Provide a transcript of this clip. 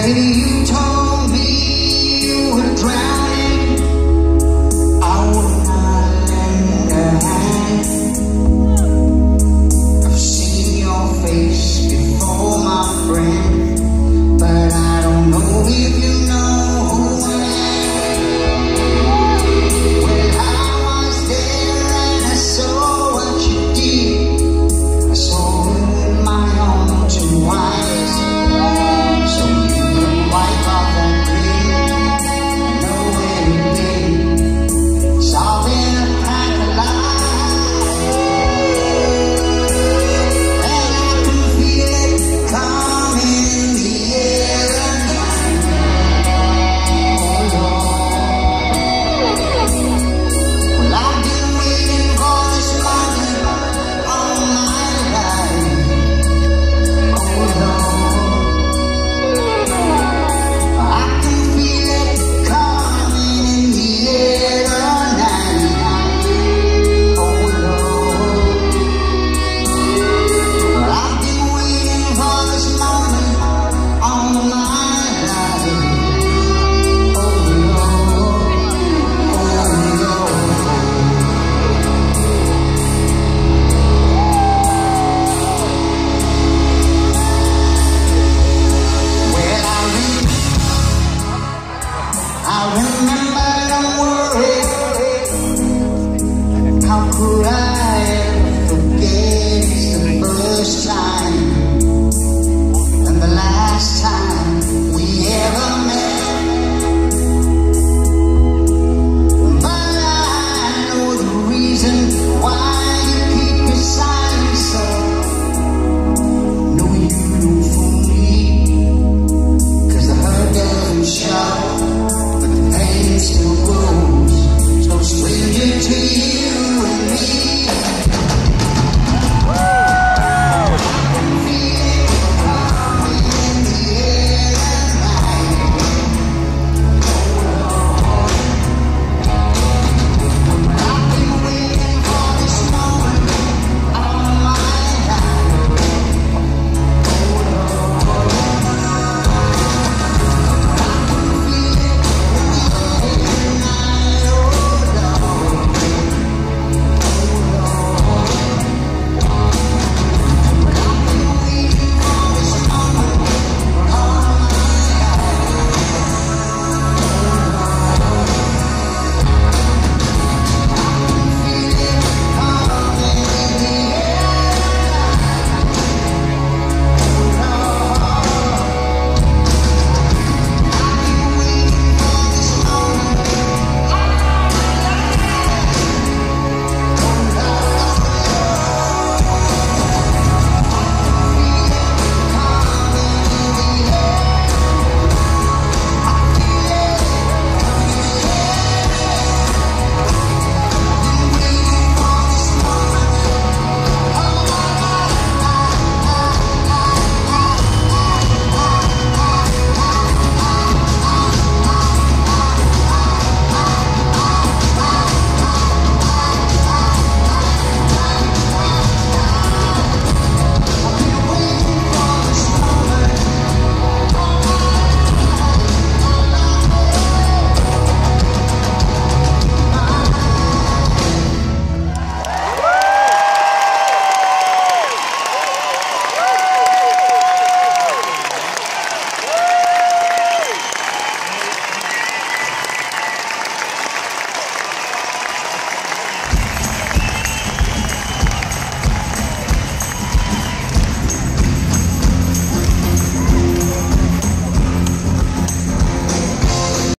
And you told me